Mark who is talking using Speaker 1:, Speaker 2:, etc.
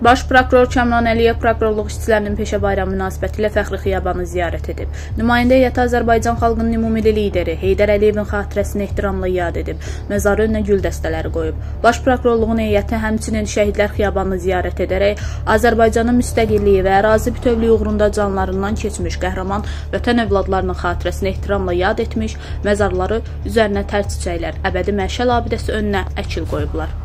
Speaker 1: Baş prokuror Kəmran Əliyev prokurorluq işçilərinin peşə bayramı münasibətilə Fəxri Xiyabanı ziyarət edib. Nümayəndə heyəti Azərbaycan xalqının ümumilli lideri Heydər Əliyevin xatirəsini ehtiramla yad edib, məzarı önünə gül dəstələri qoyub. Baş prokurorluğun heyəti həmçinin Şəhidlər Xiyabanını ziyarət edərək Azərbaycanın müstəqilliyi və ərazi bütövlüyü uğrunda canlarından keçmiş qəhrəman vətən övladlarının xatirəsini ehtiramla yad etmiş, məzarları üzərinə tər çiçəklər, əbədi məşəl abidəsi önünə əkil qoyublar.